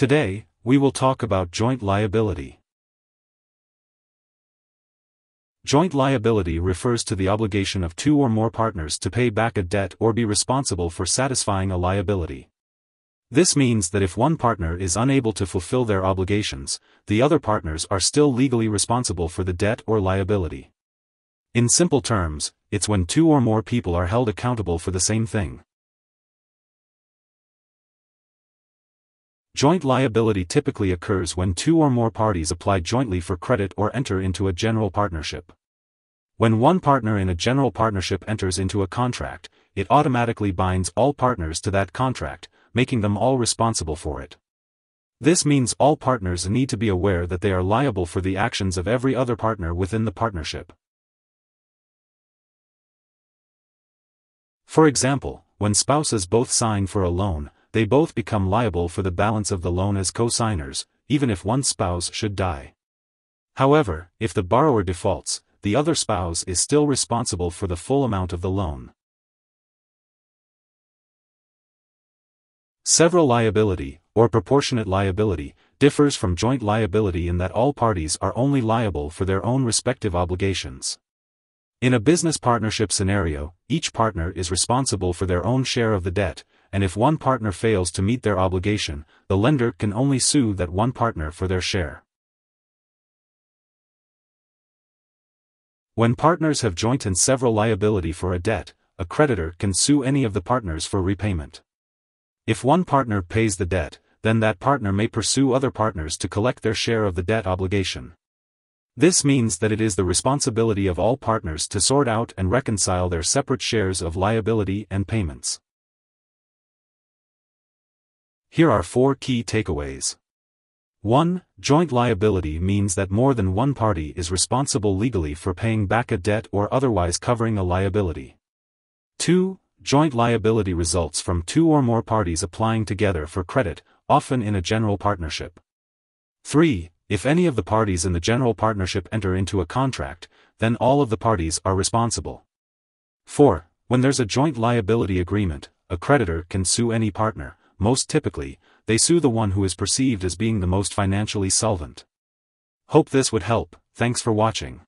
Today, we will talk about joint liability. Joint liability refers to the obligation of two or more partners to pay back a debt or be responsible for satisfying a liability. This means that if one partner is unable to fulfill their obligations, the other partners are still legally responsible for the debt or liability. In simple terms, it's when two or more people are held accountable for the same thing. Joint liability typically occurs when two or more parties apply jointly for credit or enter into a general partnership. When one partner in a general partnership enters into a contract, it automatically binds all partners to that contract, making them all responsible for it. This means all partners need to be aware that they are liable for the actions of every other partner within the partnership. For example, when spouses both sign for a loan, they both become liable for the balance of the loan as co-signers, even if one spouse should die. However, if the borrower defaults, the other spouse is still responsible for the full amount of the loan. Several liability, or proportionate liability, differs from joint liability in that all parties are only liable for their own respective obligations. In a business partnership scenario, each partner is responsible for their own share of the debt, and if one partner fails to meet their obligation, the lender can only sue that one partner for their share. When partners have joint and several liability for a debt, a creditor can sue any of the partners for repayment. If one partner pays the debt, then that partner may pursue other partners to collect their share of the debt obligation. This means that it is the responsibility of all partners to sort out and reconcile their separate shares of liability and payments. Here are four key takeaways. 1. Joint liability means that more than one party is responsible legally for paying back a debt or otherwise covering a liability. 2. Joint liability results from two or more parties applying together for credit, often in a general partnership. 3. If any of the parties in the general partnership enter into a contract, then all of the parties are responsible. 4. When there's a joint liability agreement, a creditor can sue any partner, most typically, they sue the one who is perceived as being the most financially solvent. Hope this would help, thanks for watching.